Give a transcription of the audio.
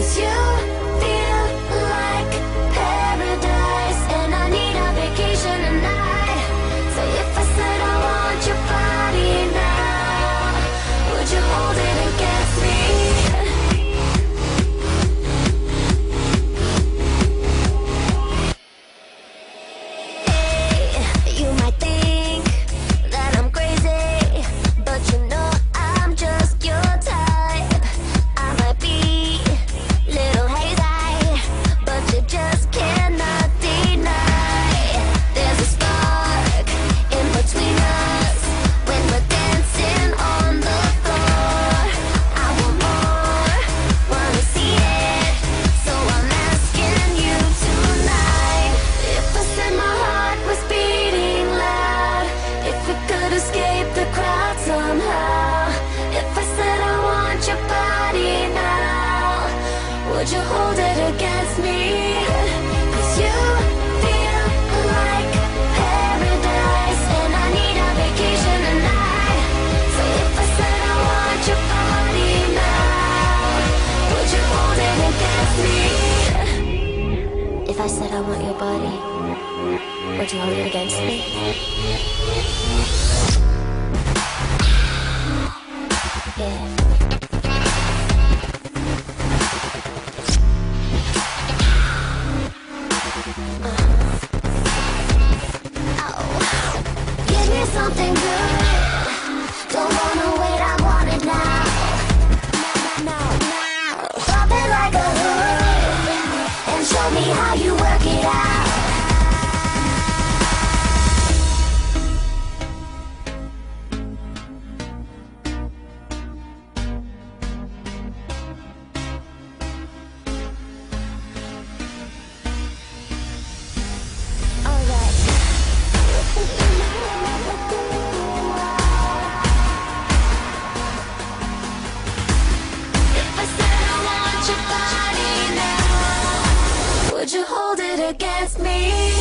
Cause you. you hold it against me? You feel like paradise And I need a vacation tonight So if I said I want your body now Would you hold it against me? If I said I want your body Would you hold it against me? Yeah Don't wanna wait, I want it now. It like a hood and show me how you. You hold it against me?